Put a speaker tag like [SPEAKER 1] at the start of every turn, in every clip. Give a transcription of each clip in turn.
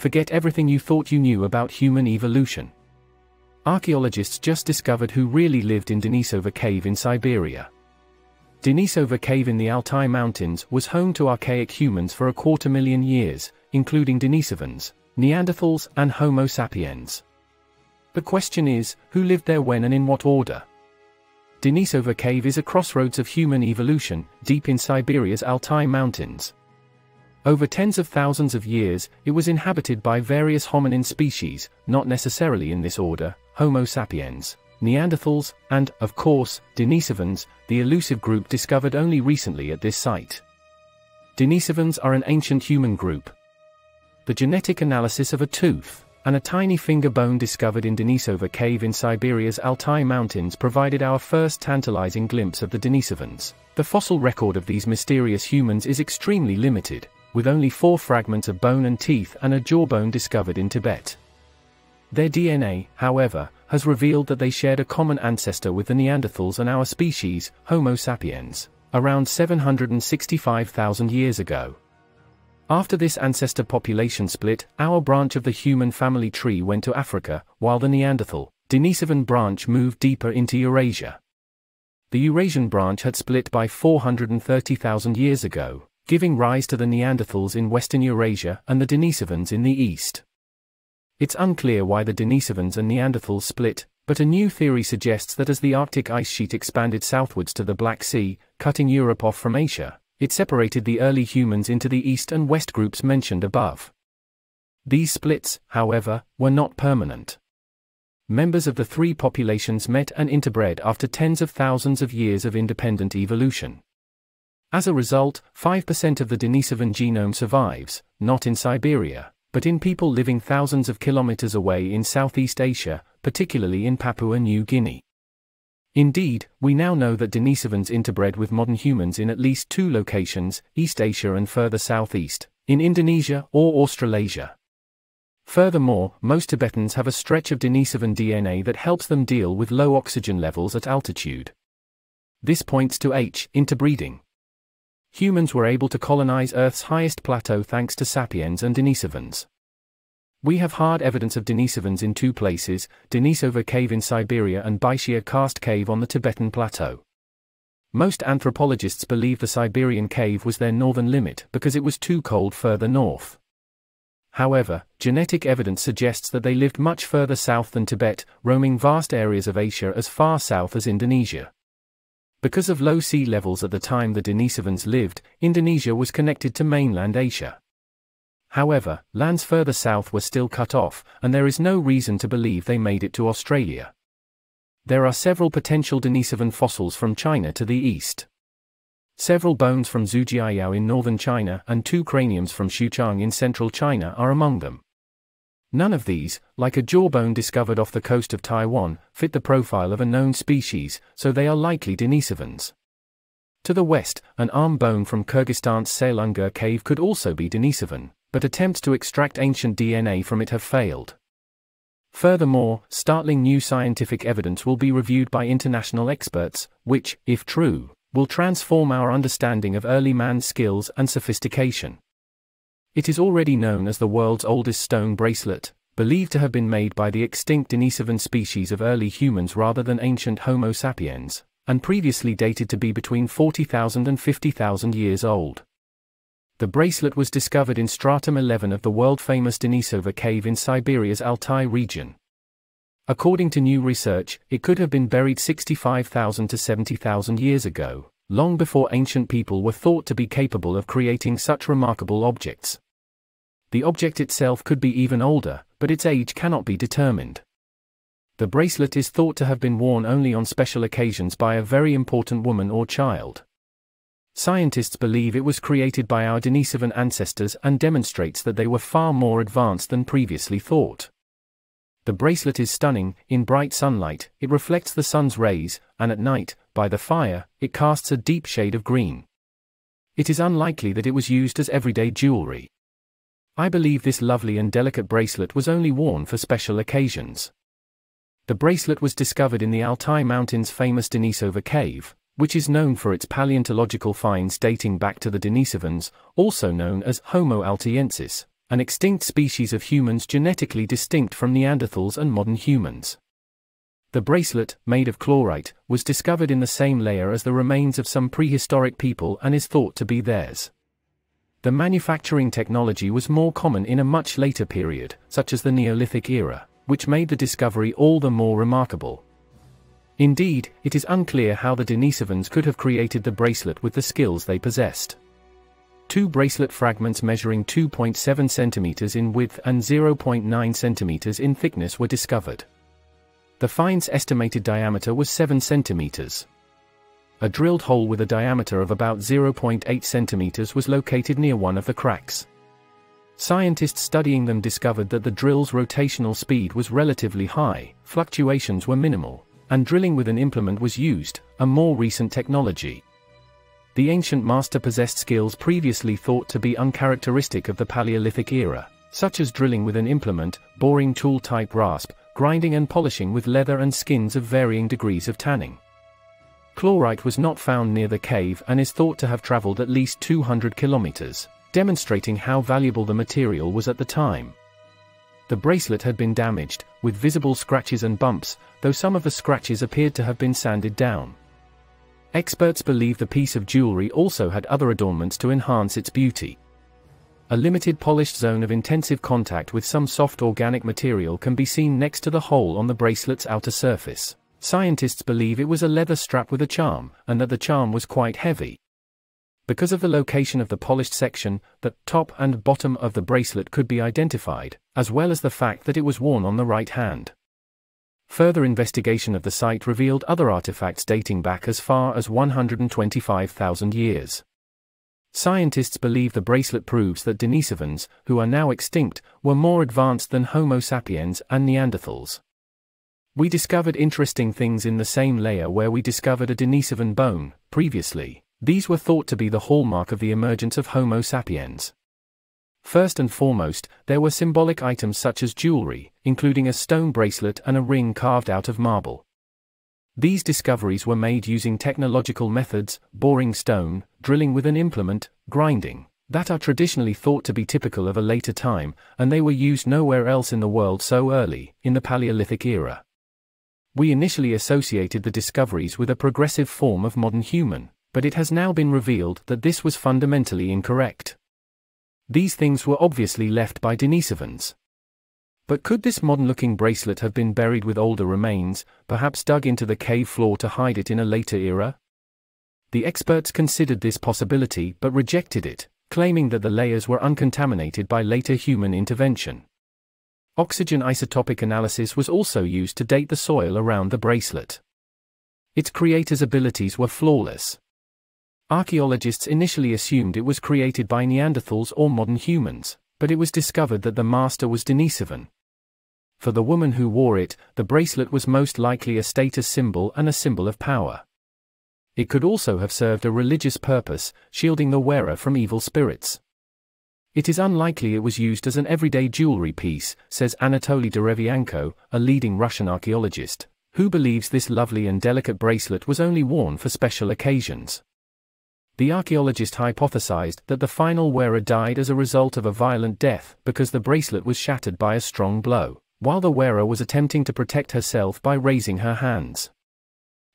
[SPEAKER 1] forget everything you thought you knew about human evolution. Archaeologists just discovered who really lived in Denisova Cave in Siberia. Denisova Cave in the Altai Mountains was home to archaic humans for a quarter million years, including Denisovans, Neanderthals, and Homo sapiens. The question is, who lived there when and in what order? Denisova Cave is a crossroads of human evolution, deep in Siberia's Altai Mountains. Over tens of thousands of years, it was inhabited by various hominin species, not necessarily in this order, Homo sapiens, Neanderthals, and, of course, Denisovans, the elusive group discovered only recently at this site. Denisovans are an ancient human group. The genetic analysis of a tooth, and a tiny finger bone discovered in Denisova cave in Siberia's Altai Mountains provided our first tantalizing glimpse of the Denisovans. The fossil record of these mysterious humans is extremely limited, with only four fragments of bone and teeth and a jawbone discovered in Tibet. Their DNA, however, has revealed that they shared a common ancestor with the Neanderthals and our species, Homo sapiens, around 765,000 years ago. After this ancestor population split, our branch of the human family tree went to Africa, while the Neanderthal, Denisovan branch moved deeper into Eurasia. The Eurasian branch had split by 430,000 years ago, giving rise to the Neanderthals in western Eurasia and the Denisovans in the east. It's unclear why the Denisovans and Neanderthals split, but a new theory suggests that as the Arctic ice sheet expanded southwards to the Black Sea, cutting Europe off from Asia, it separated the early humans into the east and west groups mentioned above. These splits, however, were not permanent. Members of the three populations met and interbred after tens of thousands of years of independent evolution. As a result, 5% of the Denisovan genome survives, not in Siberia, but in people living thousands of kilometers away in Southeast Asia, particularly in Papua New Guinea. Indeed, we now know that Denisovans interbred with modern humans in at least two locations, East Asia and further southeast, in Indonesia or Australasia. Furthermore, most Tibetans have a stretch of Denisovan DNA that helps them deal with low oxygen levels at altitude. This points to H, interbreeding humans were able to colonize Earth's highest plateau thanks to sapiens and Denisovans. We have hard evidence of Denisovans in two places, Denisova Cave in Siberia and Baishiya Karst Cave on the Tibetan Plateau. Most anthropologists believe the Siberian cave was their northern limit because it was too cold further north. However, genetic evidence suggests that they lived much further south than Tibet, roaming vast areas of Asia as far south as Indonesia. Because of low sea levels at the time the Denisovans lived, Indonesia was connected to mainland Asia. However, lands further south were still cut off, and there is no reason to believe they made it to Australia. There are several potential Denisovan fossils from China to the east. Several bones from Xujiayao in northern China and two craniums from Xuchang in central China are among them. None of these, like a jawbone discovered off the coast of Taiwan, fit the profile of a known species, so they are likely Denisovans. To the west, an arm bone from Kyrgyzstan's Selungur cave could also be Denisovan, but attempts to extract ancient DNA from it have failed. Furthermore, startling new scientific evidence will be reviewed by international experts, which, if true, will transform our understanding of early man's skills and sophistication. It is already known as the world's oldest stone bracelet, believed to have been made by the extinct Denisovan species of early humans rather than ancient Homo sapiens, and previously dated to be between 40,000 and 50,000 years old. The bracelet was discovered in stratum 11 of the world-famous Denisova cave in Siberia's Altai region. According to new research, it could have been buried 65,000 to 70,000 years ago, long before ancient people were thought to be capable of creating such remarkable objects. The object itself could be even older, but its age cannot be determined. The bracelet is thought to have been worn only on special occasions by a very important woman or child. Scientists believe it was created by our Denisovan ancestors and demonstrates that they were far more advanced than previously thought. The bracelet is stunning, in bright sunlight, it reflects the sun's rays, and at night, by the fire, it casts a deep shade of green. It is unlikely that it was used as everyday jewelry. I believe this lovely and delicate bracelet was only worn for special occasions. The bracelet was discovered in the Altai Mountains' famous Denisova cave, which is known for its paleontological finds dating back to the Denisovans, also known as Homo altaiensis, an extinct species of humans genetically distinct from Neanderthals and modern humans. The bracelet, made of chlorite, was discovered in the same layer as the remains of some prehistoric people and is thought to be theirs. The manufacturing technology was more common in a much later period, such as the Neolithic era, which made the discovery all the more remarkable. Indeed, it is unclear how the Denisovans could have created the bracelet with the skills they possessed. Two bracelet fragments measuring 2.7 centimeters in width and 0.9 centimeters in thickness were discovered. The find's estimated diameter was 7 centimeters. A drilled hole with a diameter of about 0.8 centimeters was located near one of the cracks. Scientists studying them discovered that the drill's rotational speed was relatively high, fluctuations were minimal, and drilling with an implement was used, a more recent technology. The ancient master possessed skills previously thought to be uncharacteristic of the Paleolithic era, such as drilling with an implement, boring tool type rasp, grinding and polishing with leather and skins of varying degrees of tanning. Chlorite was not found near the cave and is thought to have traveled at least 200 kilometers, demonstrating how valuable the material was at the time. The bracelet had been damaged, with visible scratches and bumps, though some of the scratches appeared to have been sanded down. Experts believe the piece of jewelry also had other adornments to enhance its beauty. A limited polished zone of intensive contact with some soft organic material can be seen next to the hole on the bracelet's outer surface. Scientists believe it was a leather strap with a charm, and that the charm was quite heavy. Because of the location of the polished section, the top and bottom of the bracelet could be identified, as well as the fact that it was worn on the right hand. Further investigation of the site revealed other artifacts dating back as far as 125,000 years. Scientists believe the bracelet proves that Denisovans, who are now extinct, were more advanced than Homo sapiens and Neanderthals. We discovered interesting things in the same layer where we discovered a Denisovan bone, previously. These were thought to be the hallmark of the emergence of Homo sapiens. First and foremost, there were symbolic items such as jewelry, including a stone bracelet and a ring carved out of marble. These discoveries were made using technological methods, boring stone, drilling with an implement, grinding, that are traditionally thought to be typical of a later time, and they were used nowhere else in the world so early, in the Paleolithic era. We initially associated the discoveries with a progressive form of modern human, but it has now been revealed that this was fundamentally incorrect. These things were obviously left by Denisovans. But could this modern looking bracelet have been buried with older remains, perhaps dug into the cave floor to hide it in a later era? The experts considered this possibility but rejected it, claiming that the layers were uncontaminated by later human intervention. Oxygen isotopic analysis was also used to date the soil around the bracelet. Its creator's abilities were flawless. Archaeologists initially assumed it was created by Neanderthals or modern humans, but it was discovered that the master was Denisovan. For the woman who wore it, the bracelet was most likely a status symbol and a symbol of power. It could also have served a religious purpose, shielding the wearer from evil spirits. It is unlikely it was used as an everyday jewelry piece, says Anatoly Derevianko, a leading Russian archaeologist, who believes this lovely and delicate bracelet was only worn for special occasions. The archaeologist hypothesized that the final wearer died as a result of a violent death because the bracelet was shattered by a strong blow, while the wearer was attempting to protect herself by raising her hands.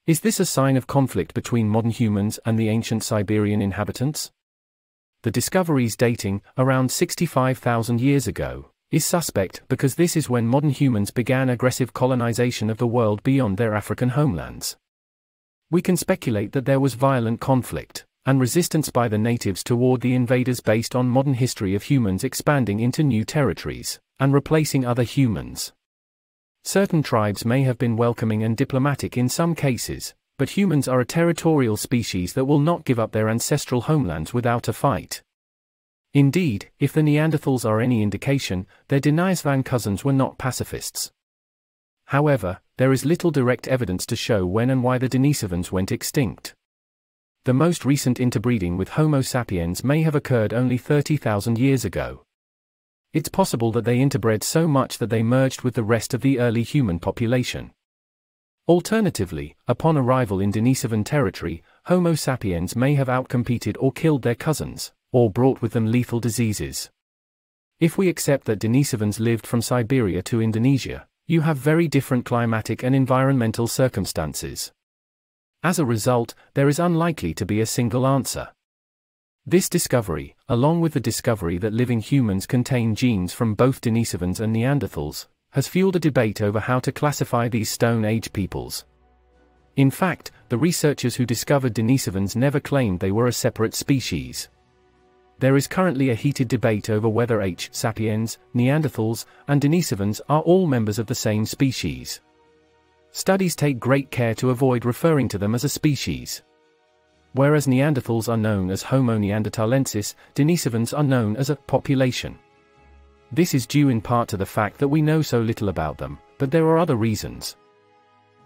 [SPEAKER 1] Is this a sign of conflict between modern humans and the ancient Siberian inhabitants? The discoveries dating around 65,000 years ago is suspect because this is when modern humans began aggressive colonization of the world beyond their African homelands. We can speculate that there was violent conflict and resistance by the natives toward the invaders based on modern history of humans expanding into new territories and replacing other humans. Certain tribes may have been welcoming and diplomatic in some cases, but humans are a territorial species that will not give up their ancestral homelands without a fight. Indeed, if the Neanderthals are any indication, their Denisovan's cousins were not pacifists. However, there is little direct evidence to show when and why the Denisovans went extinct. The most recent interbreeding with Homo sapiens may have occurred only 30,000 years ago. It's possible that they interbred so much that they merged with the rest of the early human population. Alternatively, upon arrival in Denisovan territory, Homo sapiens may have outcompeted or killed their cousins, or brought with them lethal diseases. If we accept that Denisovans lived from Siberia to Indonesia, you have very different climatic and environmental circumstances. As a result, there is unlikely to be a single answer. This discovery, along with the discovery that living humans contain genes from both Denisovans and Neanderthals, has fueled a debate over how to classify these Stone Age peoples. In fact, the researchers who discovered Denisovans never claimed they were a separate species. There is currently a heated debate over whether H. sapiens, Neanderthals, and Denisovans are all members of the same species. Studies take great care to avoid referring to them as a species. Whereas Neanderthals are known as Homo neanderthalensis, Denisovans are known as a population. This is due in part to the fact that we know so little about them, but there are other reasons.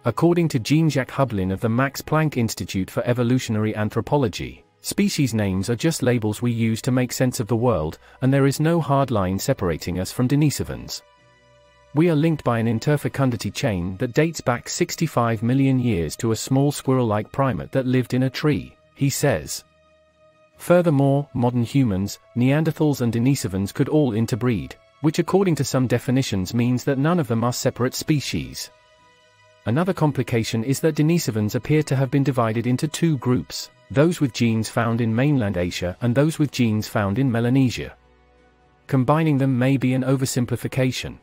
[SPEAKER 1] According to Jean-Jacques Hublin of the Max Planck Institute for Evolutionary Anthropology, species names are just labels we use to make sense of the world, and there is no hard line separating us from Denisovans. We are linked by an interfecundity chain that dates back 65 million years to a small squirrel-like primate that lived in a tree he says. Furthermore, modern humans, Neanderthals and Denisovans could all interbreed, which according to some definitions means that none of them are separate species. Another complication is that Denisovans appear to have been divided into two groups, those with genes found in mainland Asia and those with genes found in Melanesia. Combining them may be an oversimplification.